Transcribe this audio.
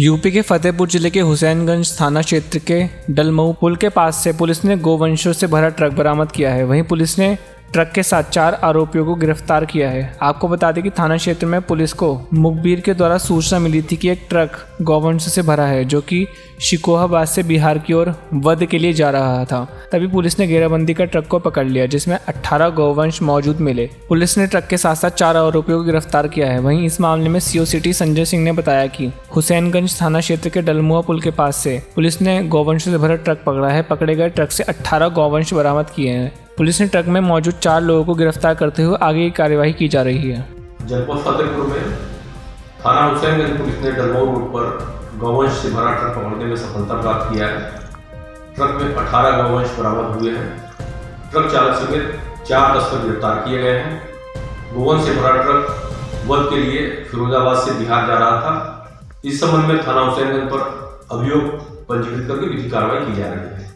UP के फतेहपुर ज़िले के हुसैनगंज थाना क्षेत्र के डलमऊ पुल के पास से पुलिस ने गोवंशों से भरा ट्रक बरामद किया है। वहीं पुलिस ने ट्रक के साथ चार आरोपियों को गिरफ़्तार किया है। आपको बता दें कि थाना क्षेत्र में पुलिस को मुखबिर के द्वारा सूचना मिली थी कि एक ट्रक गौवंश से भरा है, जो कि शिकोहाबाद से बिहार की ओर वध के लिए जा रहा था। तभी पुलिस ने घेराबंदी कर ट्रक को पकड़ लिया, जिसमें 18 गौवंश मौजूद मिले। पुलिस ने ट्रक के साथ साथ चार आरोपियों को गिरफ़्तार किया है। वहीं इस मामले में सीओ सिटी संजय सिंह ने बताया कि हुसैनगंज थाना क्षेत्र के डलमुआ पुल के पास से पुलिस ने गौवंश से भरा ट्रक पकड़ा है। पकड़े गए ट्रक से अट्ठारह गौवंश बरामद किए हैं। पुलिस ने ट्रक में मौजूद चार लोगों को गिरफ़्तार करते हुए आगे की कार्यवाही की जा रही है। जनपद फतेहपुर में थाना हुसैनगंज पुलिस ने डलमऊ रोड पर गौवंश से भरा ट्रक पकड़ने में सफलता प्राप्त किया है। ट्रक में 18 गौवंश बरामद हुए हैं। ट्रक चालक समेत चार तस्कर गिरफ़्तार किए गए हैं। गोवंश से भरा ट्रक वध के लिए फिरोजाबाद से बिहार जा रहा था। इस संबंध में थाना हुसैनगंज पर अभियोग पंजीकृत करके विधि कार्रवाई की जा रही है।